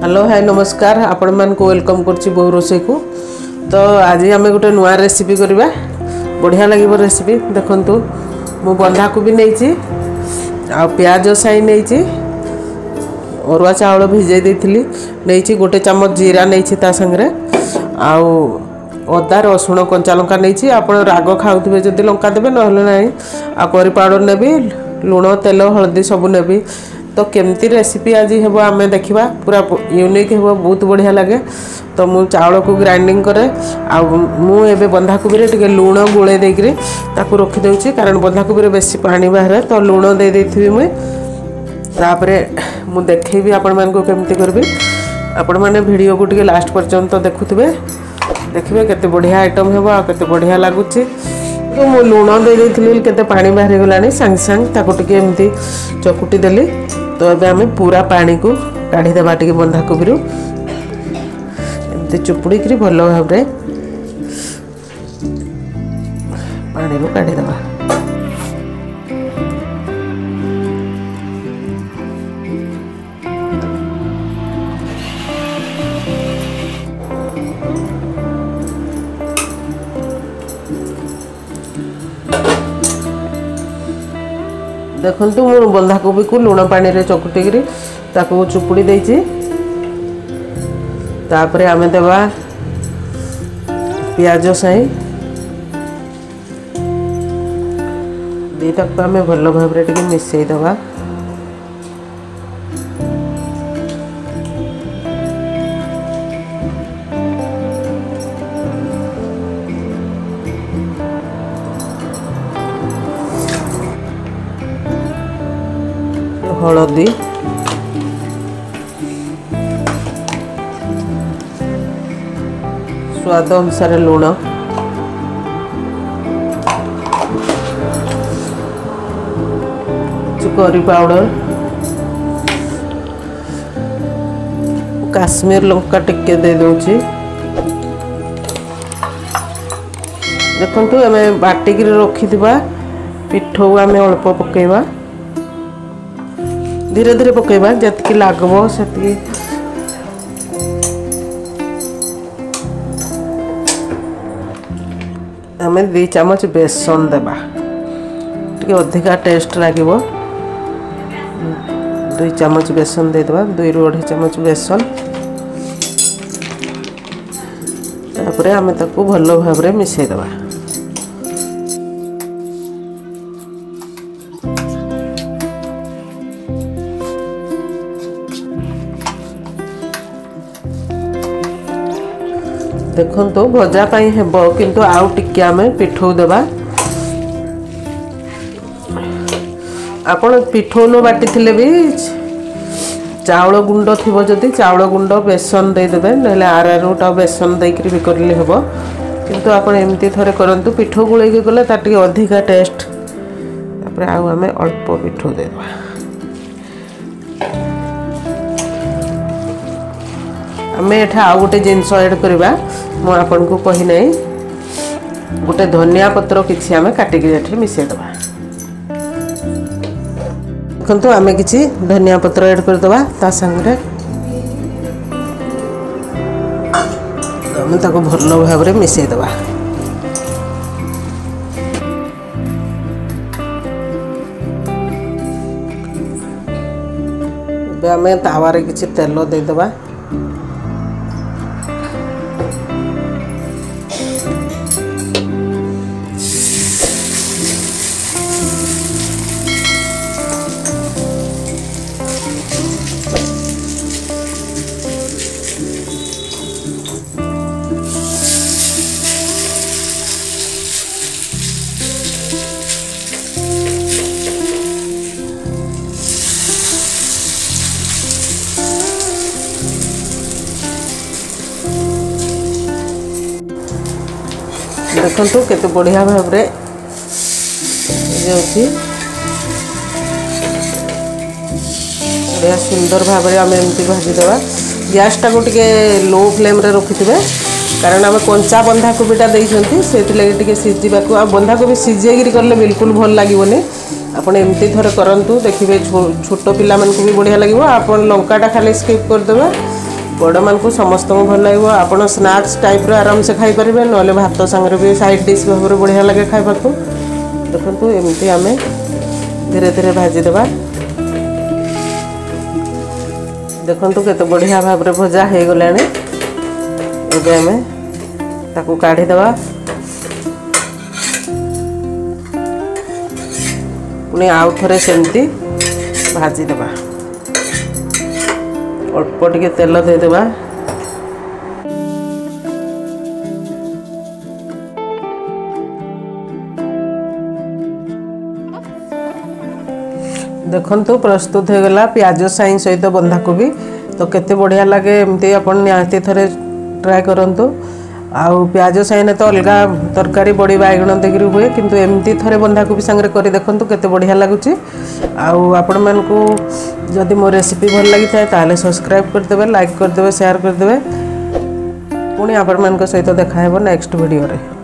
hello hi নমস্কার আপনার welcome করছি বৌ রোষেইকু তো আজ আমি গোটে নয় রেসিপি করা বঢ়িয়া লাগবে রেসিপি দেখুন মু বন্ধাকোবি নেইছি আর পিঁয়াজ সাই নেইছি ଅରୁଆ ଚାଉଳ ଭିଜେଇ ଦେଇଥିଲି ନେଇଛି ଗୋଟେ ଚାମଚ ଜିରା ନେଇଛି ତା ସାଙ୍ଗରେ ଆଉ ଅଦା ରସୁଣ କଞ୍ଚା ଲଙ୍କା ନେଇଛି ଆପଣ ରାଗ ଖାଉଥିବେ ଯଦି ଲଙ୍କା ଦେବେ ନହେଲେ ନାହିଁ ଆଉ କରି ପାଉଡ଼ର ନେବି ଲୁଣ ତେଲ ହଳଦୀ ସବୁ ନେବି तो केमती रेसीपी आज हे आम देखा पूरा यूनिक हे बहुत बढ़िया लगे तो मुझे चाउल को ग्राइंडिंग करे आए बंधाकोबी टे लुण गोल रखिदे कारण बंधाकोबी बेस पा बाहर तो लुण दे मुई तापर मुझे देखेबी आपण मैं केमती करी आपण मैंने भिड को लास्ट पर्यटन देखु देखिए के बढ़िया आइटम हे आते बढ़िया लगुच्छे ମୁଁ ଲୁଣ ଦେଇ ଦେଇଥିଲି କେତେ ପାଣି ବାହାରିଗଲାଣି ସାଙ୍ଗେ ସାଙ୍ଗେ ତାକୁ ଟିକେ ଏମିତି ଚକୁଟି ଦେଲି ତ ଏବେ ଆମେ ପୁରା ପାଣିକୁ କାଢ଼ିଦେବା ଟିକେ ବନ୍ଧାକୋବିରୁ ଏମିତି ଚୁପୁଡ଼ିକିରି ଭଲ ଭାବରେ ପାଣିରୁ କାଢ଼ିଦେବା ଦେଖନ୍ତୁ ମୁଁ ବନ୍ଧାକୋବିକୁ ଲୁଣ ପାଣିରେ ଚକୁଟିକିରି ତାକୁ ଚୁପୁଡ଼ି ଦେଇଛି ତାପରେ ଆମେ ଦେବା ପିଆଜ ସାଇଁ ଦୁଇଟାକୁ ଆମେ ଭଲ ଭାବରେ ଟିକେ ମିଶାଇ ଦେବା हलदी स्वाद अनुसार लुण करी पाउडर काश्मीर लंका टिके देखु आम बाटिक रखि पिठ को आम अल्प पकईवा धीरे धीरे पकेबा जतकी लागबो सेतकी हमें दी चम्मच बेसन देवा अधिका टेस्ट लगे दुई चम्मच बेसन दे देबा दुई रु अढ़ाई चम्मच बेसन तापर हमें ताकू भलो भाबरे मिसे ଦେଖନ୍ତୁ ଭଜା ପାଇଁ ହେବ କିନ୍ତୁ ଆଉ ଟିକେ ଆମେ ପିଠଉ ଦେବା ଆପଣ ପିଠଉ ନ ବାଟିଥିଲେ ବି ଚାଉଳ ଗୁଣ୍ଡ ଥିବ ଯଦି ଚାଉଳ ଗୁଣ୍ଡ ବେସନ ଦେଇଦେବେ ନହେଲେ ଆରାରୁଟା ବେସନ ଦେଇକରି ବି କରିଲେ ହେବ କିନ୍ତୁ ଆପଣ ଏମିତି ଥରେ କରନ୍ତୁ ପିଠ ଗୋଳେଇକି କଲେ ତାର ଟିକେ ଅଧିକା ଟେଷ୍ଟ ତାପରେ ଆଉ ଆମେ ଅଳ୍ପ ପିଠଉ ଦେଇଦେବା आम यहाँ आउ गोटे जिनस एड करवा मुझे कही ना गोटे धनिया पत्र कि आम काटिकसईद देखु आम कि धनिया पतर एड करदे सांगे भल भाव मिसईद आम तवारे कि तेल देदेबा ଦେଖନ୍ତୁ କେତେ ବଢ଼ିଆ ଭାବରେ ଯାଉଛି ବଢ଼ିଆ ସୁନ୍ଦର ଭାବରେ ଆମେ ଏମିତି ଭାଜିଦେବା ଗ୍ୟାସ୍ଟାକୁ ଟିକେ ଲୋ ଫ୍ଲେମ୍ରେ ରଖିଥିବେ କାରଣ ଆମେ କଞ୍ଚା ବନ୍ଧାକୋବିଟା ଦେଇଛନ୍ତି ସେଥିଲାଗି ଟିକେ ସିଝିବାକୁ ଆଉ ବନ୍ଧାକୋବି ସିଝେଇକିରି କଲେ ବିଲକୁଲ ଭଲ ଲାଗିବନି ଆପଣ ଏମିତି ଥରେ କରନ୍ତୁ ଦେଖିବେ ଛୋଟ ପିଲାମାନଙ୍କୁ ବି ବଢ଼ିଆ ଲାଗିବ ଆପଣ ଲଙ୍କାଟା ଖାଲି ସ୍କିପ୍ କରିଦେବେ बड़ मान समस्त भल लगे आप स्नाक्स टाइप आराम से खाई ना भात सागर भी सैड डिश भाव में बढ़िया लगे खावा को देखो एमती आम धीरे धीरे भाजीद देखु कत बढ़िया भाव भजा हो गला काढ़ीदे पुणी आउ थ भाजीद ଅଳ୍ପ ଟିକେ ତେଲ ଦେଇଦେବା ଦେଖନ୍ତୁ ପ୍ରସ୍ତୁତ ହୋଇଗଲା ପିଆଜ ସାଇଁ ସହିତ ବନ୍ଧାକୋବି ତ କେତେ ବଢ଼ିଆ ଲାଗେ ଏମିତି ଆପଣ ନିହାତି ଥରେ ଟ୍ରାଏ କରନ୍ତୁ आज सही तो अलग तरकारी बड़ी बैगण देख हुए कि थे बंधाकोबी सागर कर देखु के बढ़िया लगुच आपण मानक जदि मो रेसीपी भल लगी तेल सब्सक्राइब करदे लाइक करदे सेयार करदे पुणी आपण मान सहित देखा नेक्स्ट भिडे